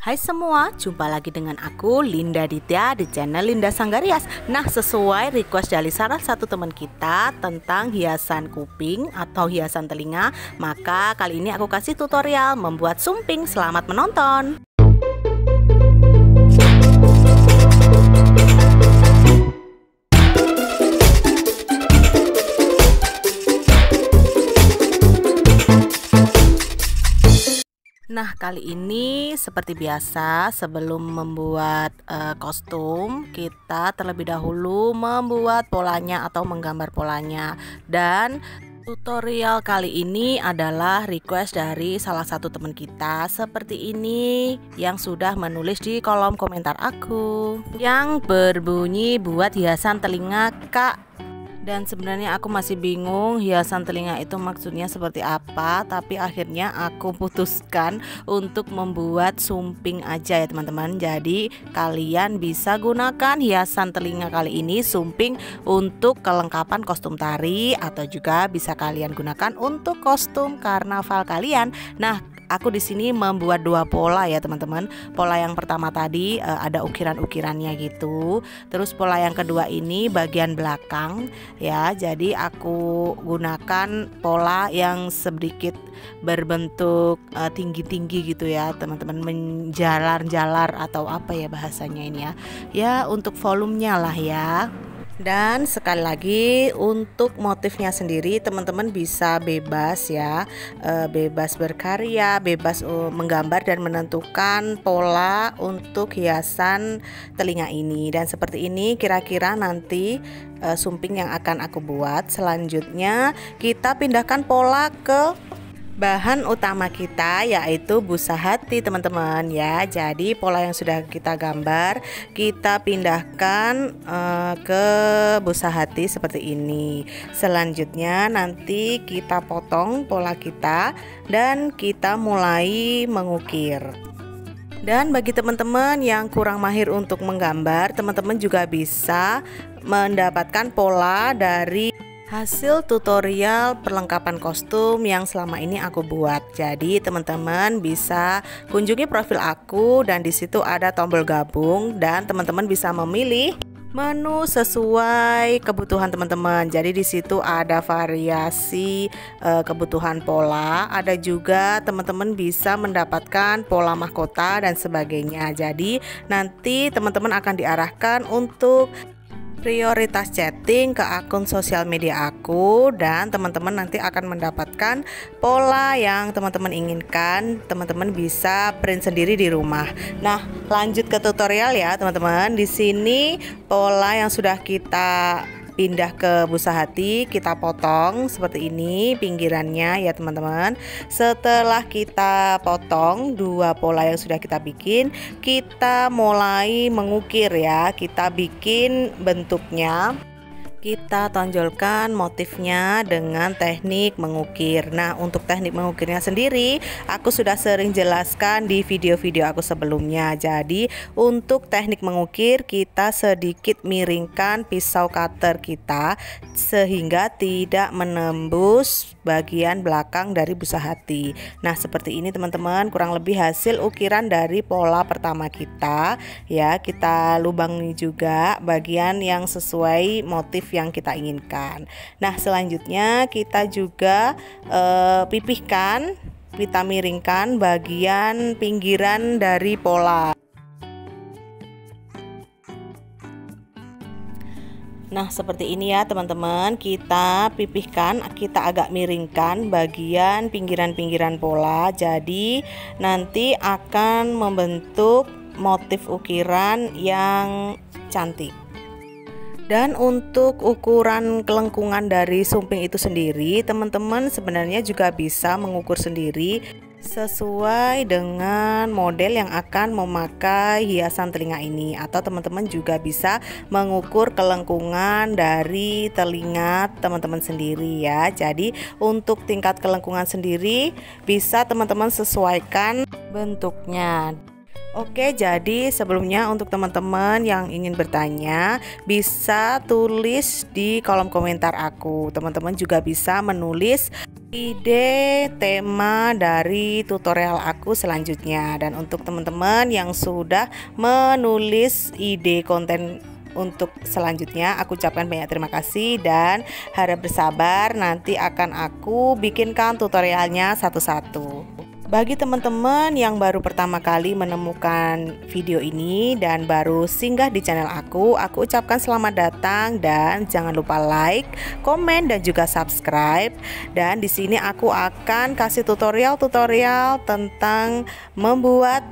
Hai semua, jumpa lagi dengan aku Linda Ditya di channel Linda Sanggarias. Nah sesuai request dari salah satu teman kita tentang hiasan kuping atau hiasan telinga Maka kali ini aku kasih tutorial membuat sumping. Selamat menonton Nah, kali ini seperti biasa, sebelum membuat uh, kostum, kita terlebih dahulu membuat polanya atau menggambar polanya. Dan tutorial kali ini adalah request dari salah satu teman kita seperti ini yang sudah menulis di kolom komentar aku yang berbunyi buat hiasan telinga Kak dan sebenarnya aku masih bingung hiasan telinga itu maksudnya seperti apa tapi akhirnya aku putuskan untuk membuat sumping aja ya teman-teman. Jadi kalian bisa gunakan hiasan telinga kali ini sumping untuk kelengkapan kostum tari atau juga bisa kalian gunakan untuk kostum karnaval kalian. Nah aku di sini membuat dua pola ya teman-teman. Pola yang pertama tadi uh, ada ukiran-ukirannya gitu. Terus pola yang kedua ini bagian belakang ya. Jadi aku gunakan pola yang sedikit berbentuk uh, tinggi-tinggi gitu ya teman-teman menjalar-jalar atau apa ya bahasanya ini ya. Ya untuk volumenya lah ya. Dan sekali lagi untuk motifnya sendiri teman-teman bisa bebas ya, e, bebas berkarya, bebas menggambar dan menentukan pola untuk hiasan telinga ini. Dan seperti ini kira-kira nanti e, sumping yang akan aku buat. Selanjutnya kita pindahkan pola ke bahan utama kita yaitu busa hati teman-teman ya. Jadi pola yang sudah kita gambar kita pindahkan uh, ke busa hati seperti ini. Selanjutnya nanti kita potong pola kita dan kita mulai mengukir. Dan bagi teman-teman yang kurang mahir untuk menggambar, teman-teman juga bisa mendapatkan pola dari hasil tutorial perlengkapan kostum yang selama ini aku buat. Jadi teman-teman bisa kunjungi profil aku dan di situ ada tombol gabung dan teman-teman bisa memilih menu sesuai kebutuhan teman-teman. Jadi di situ ada variasi e, kebutuhan pola, ada juga teman-teman bisa mendapatkan pola mahkota dan sebagainya. Jadi nanti teman-teman akan diarahkan untuk prioritas chatting ke akun sosial media aku dan teman-teman nanti akan mendapatkan pola yang teman-teman inginkan. Teman-teman bisa print sendiri di rumah. Nah lanjut ke tutorial ya teman-teman. Di sini pola yang sudah kita pindah ke busa hati kita potong seperti ini pinggirannya ya teman-teman. Setelah kita potong dua pola yang sudah kita bikin kita mulai mengukir ya. Kita bikin bentuknya kita tonjolkan motifnya dengan teknik mengukir. Nah, untuk teknik mengukirnya sendiri, aku sudah sering jelaskan di video-video aku sebelumnya. Jadi, untuk teknik mengukir, kita sedikit miringkan pisau cutter kita sehingga tidak menembus bagian belakang dari busa hati. Nah, seperti ini teman-teman, kurang lebih hasil ukiran dari pola pertama kita. Ya, kita lubangi juga bagian yang sesuai motif yang kita inginkan. Nah, selanjutnya kita juga uh, pipihkan, kita miringkan bagian pinggiran dari pola. Nah, seperti ini ya, teman-teman. Kita pipihkan, kita agak miringkan bagian pinggiran-pinggiran pola. Jadi, nanti akan membentuk motif ukiran yang cantik. Dan untuk ukuran kelengkungan dari sumping itu sendiri, teman-teman sebenarnya juga bisa mengukur sendiri sesuai dengan model yang akan memakai hiasan telinga ini atau teman-teman juga bisa mengukur kelengkungan dari telinga teman-teman sendiri ya. Jadi untuk tingkat kelengkungan sendiri bisa teman-teman sesuaikan bentuknya. Oke, jadi sebelumnya untuk teman-teman yang ingin bertanya bisa tulis di kolom komentar aku. Teman-teman juga bisa menulis ide tema dari tutorial aku selanjutnya. Dan untuk teman-teman yang sudah menulis ide konten untuk selanjutnya aku ucapkan banyak terima kasih dan harap bersabar. Nanti akan aku bikinkan tutorialnya satu-satu bagi teman-teman yang baru pertama kali menemukan video ini dan baru singgah di channel aku, aku ucapkan selamat datang dan jangan lupa like, komen dan juga subscribe. Dan di sini aku akan kasih tutorial-tutorial tentang membuat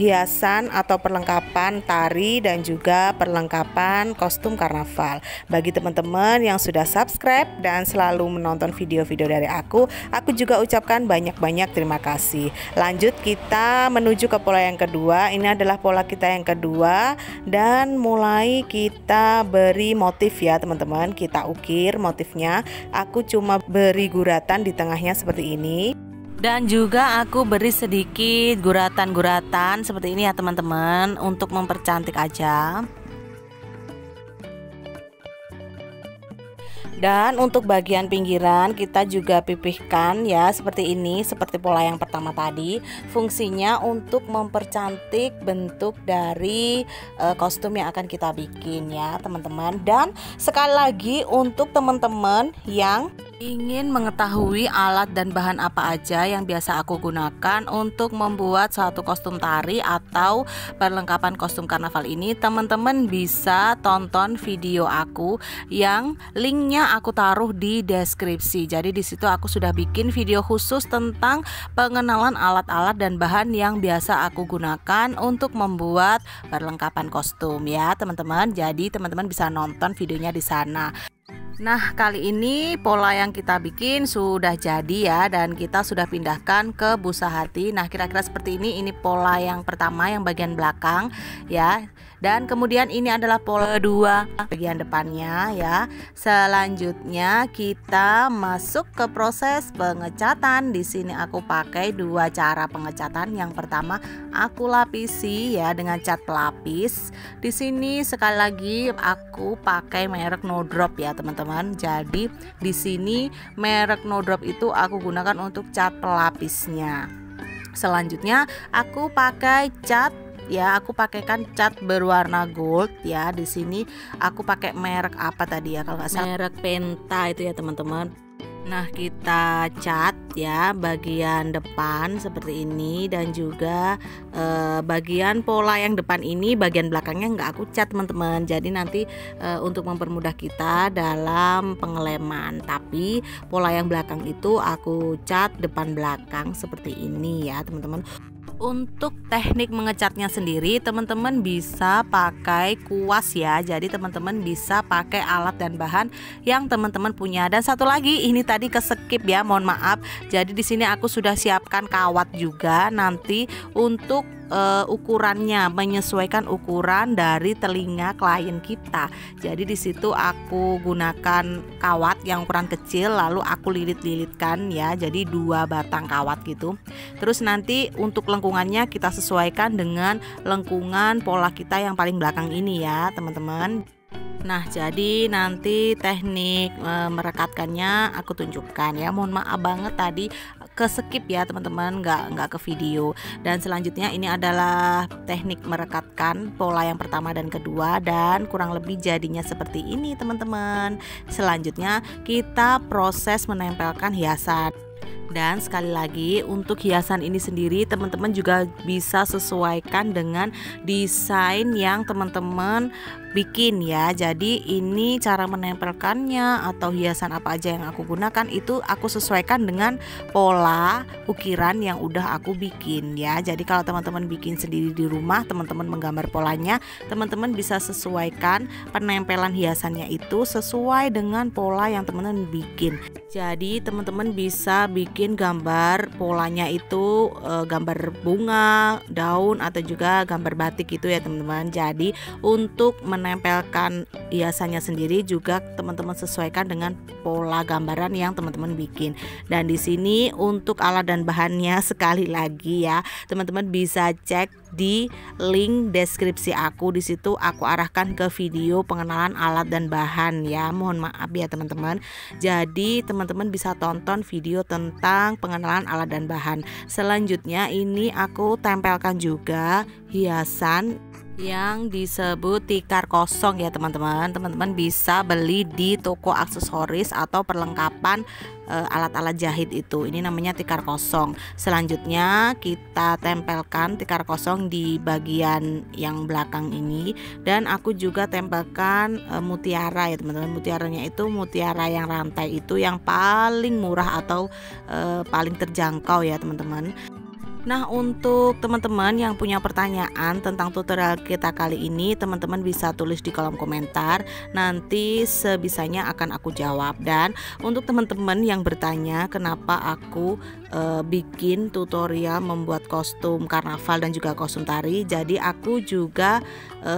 hiasan atau perlengkapan tari dan juga perlengkapan kostum karnaval. Bagi teman-teman yang sudah subscribe dan selalu menonton video-video dari aku, aku juga ucapkan banyak-banyak terima kasih. Lanjut kita menuju ke pola yang kedua. Ini adalah pola kita yang kedua dan mulai kita beri motif ya teman-teman. Kita ukir motifnya. Aku cuma beri guratan di tengahnya seperti ini dan juga aku beri sedikit guratan-guratan seperti ini ya teman-teman untuk mempercantik aja Dan untuk bagian pinggiran kita juga pipihkan ya seperti ini seperti pola yang pertama tadi. Fungsinya untuk mempercantik bentuk dari uh, kostum yang akan kita bikin ya teman-teman. Dan sekali lagi untuk teman-teman yang Ingin mengetahui alat dan bahan apa aja yang biasa aku gunakan untuk membuat suatu kostum tari atau perlengkapan kostum karnaval ini Teman-teman bisa tonton video aku yang linknya aku taruh di deskripsi Jadi di situ aku sudah bikin video khusus tentang pengenalan alat-alat dan bahan yang biasa aku gunakan untuk membuat perlengkapan kostum ya teman-teman Jadi teman-teman bisa nonton videonya di sana Nah, kali ini pola yang kita bikin sudah jadi ya dan kita sudah pindahkan ke busa hati. Nah, kira-kira seperti ini ini pola yang pertama yang bagian belakang ya. Dan kemudian ini adalah pola dua bagian depannya ya. Selanjutnya kita masuk ke proses pengecatan. Di sini aku pakai dua cara pengecatan. Yang pertama aku lapisi ya dengan cat pelapis. Di sini sekali lagi aku pakai merek No Drop ya teman-teman. Jadi di sini merek No Drop itu aku gunakan untuk cat pelapisnya. Selanjutnya aku pakai cat ya aku pakaikan cat berwarna gold ya di sini aku pakai merek apa tadi ya kalau nggak merek Penta itu ya teman-teman Nah, kita cat ya bagian depan seperti ini dan juga e, bagian pola yang depan ini bagian belakangnya nggak aku cat teman-teman. Jadi nanti e, untuk mempermudah kita dalam pengeleman. Tapi pola yang belakang itu aku cat depan belakang seperti ini ya teman-teman. Untuk teknik mengecatnya sendiri, teman-teman bisa pakai kuas ya. Jadi teman-teman bisa pakai alat dan bahan yang teman-teman punya. Dan satu lagi, ini tadi keskip ya, mohon maaf. Jadi di sini aku sudah siapkan kawat juga nanti untuk uh, ukurannya menyesuaikan ukuran dari telinga klien kita. Jadi di situ aku gunakan kawat yang ukuran kecil lalu aku lilit-lilitkan ya. Jadi dua batang kawat gitu. Terus nanti untuk lengkungannya kita sesuaikan dengan lengkungan pola kita yang paling belakang ini ya, teman-teman. Nah, jadi nanti teknik e, merekatkannya aku tunjukkan ya. Mohon maaf banget tadi ke skip ya teman-teman, nggak nggak ke video. Dan selanjutnya ini adalah teknik merekatkan pola yang pertama dan kedua dan kurang lebih jadinya seperti ini teman-teman. Selanjutnya kita proses menempelkan hiasan. Dan sekali lagi untuk hiasan ini sendiri teman-teman juga bisa sesuaikan dengan desain yang teman-teman bikin ya. Jadi ini cara menempelkannya atau hiasan apa aja yang aku gunakan itu aku sesuaikan dengan pola ukiran yang udah aku bikin ya. Jadi kalau teman-teman bikin sendiri di rumah teman-teman menggambar polanya teman-teman bisa sesuaikan penempelan hiasannya itu sesuai dengan pola yang teman-teman bikin. Jadi teman-teman bisa bikin gambar polanya itu e, gambar bunga daun atau juga gambar batik itu ya teman-teman. Jadi untuk menempelkan hiasannya sendiri juga teman-teman sesuaikan dengan pola gambaran yang teman-teman bikin. Dan di sini untuk alat dan bahannya sekali lagi ya, teman-teman bisa cek di link deskripsi aku. Di situ aku arahkan ke video pengenalan alat dan bahan ya. Mohon maaf ya teman-teman. Jadi teman-teman bisa tonton video tentang pengenalan alat dan bahan. Selanjutnya ini aku tempelkan juga hiasan yang disebut tikar kosong ya teman-teman. Teman-teman bisa beli di toko aksesoris atau perlengkapan eh, alat-alat uh, jahit itu. Ini namanya tikar kosong. Selanjutnya kita tempelkan tikar kosong di bagian yang belakang ini. Dan aku juga tempelkan uh, mutiara ya teman-teman. Mutiaranya itu mutiara yang rantai itu yang paling murah atau uh, paling terjangkau ya teman-teman Nah, untuk teman-teman yang punya pertanyaan tentang tutorial kita kali ini, teman-teman bisa tulis di kolom komentar. Nanti sebisanya akan aku jawab. Dan untuk teman-teman yang bertanya kenapa aku e, bikin tutorial membuat kostum karnaval dan juga kostum tari, jadi aku juga e,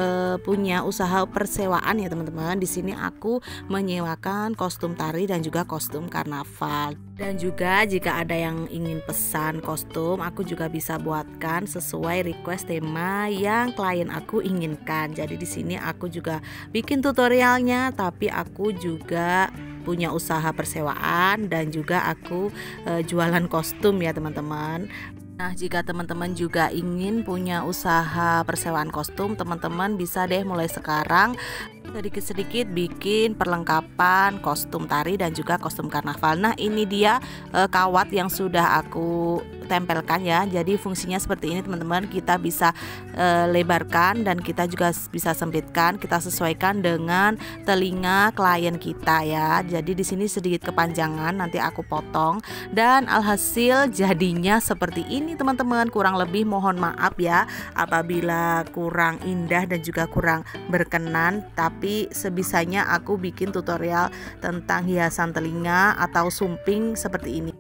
punya usaha persewaan ya, teman-teman. Di sini aku menyewakan kostum tari dan juga kostum karnaval. Dan juga jika ada yang ingin pesan kostum, aku juga bisa buatkan sesuai request tema yang klien aku inginkan. Jadi di sini aku juga bikin tutorialnya, tapi aku juga punya usaha persewaan dan juga aku e, jualan kostum ya teman-teman. Nah, jika teman-teman juga ingin punya usaha persewaan kostum, teman-teman bisa deh mulai sekarang sedikit-sedikit bikin perlengkapan kostum tari dan juga kostum karnaval. Nah, ini dia e, kawat yang sudah aku tempelkan ya. Jadi fungsinya seperti ini teman-teman. Kita bisa e, lebarkan dan kita juga bisa sempitkan kita sesuaikan dengan telinga klien kita ya. Jadi di sini sedikit kepanjangan nanti aku potong. Dan alhasil jadinya seperti ini teman-teman. Kurang lebih mohon maaf ya apabila kurang indah dan juga kurang berkenan. Tapi sebisanya aku bikin tutorial tentang hiasan telinga atau sumping seperti ini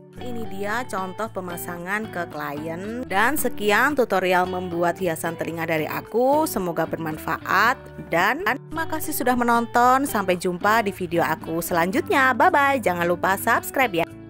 dia contoh pemasangan ke klien. Dan sekian tutorial membuat hiasan telinga dari aku. Semoga bermanfaat. Dan terima kasih sudah menonton. Sampai jumpa di video aku selanjutnya. Bye bye jangan lupa subscribe ya